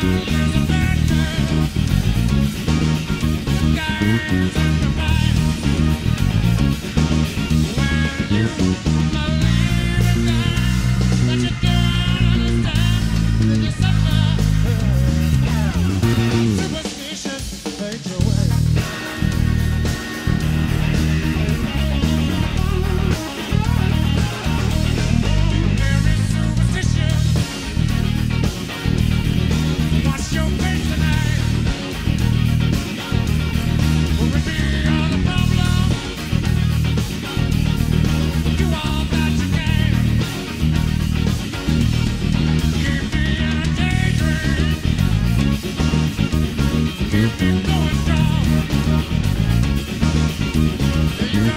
Thank you.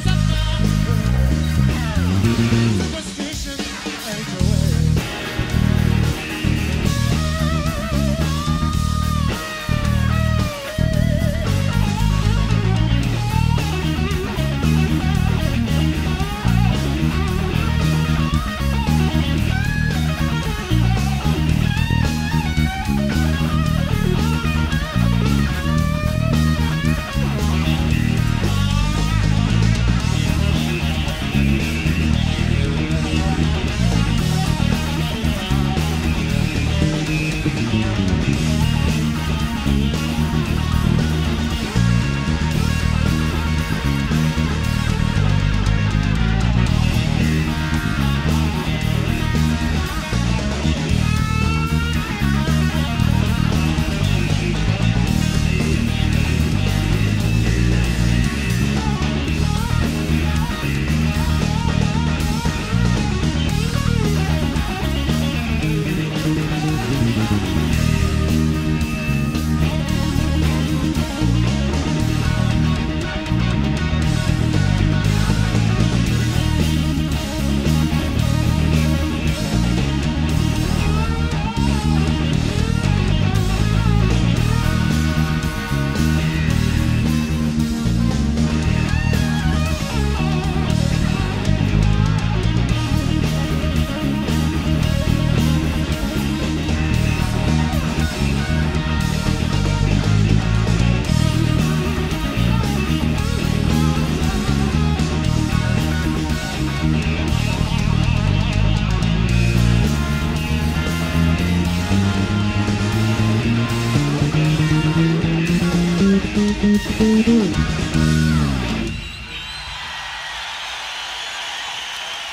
Stop. Mm-hmm.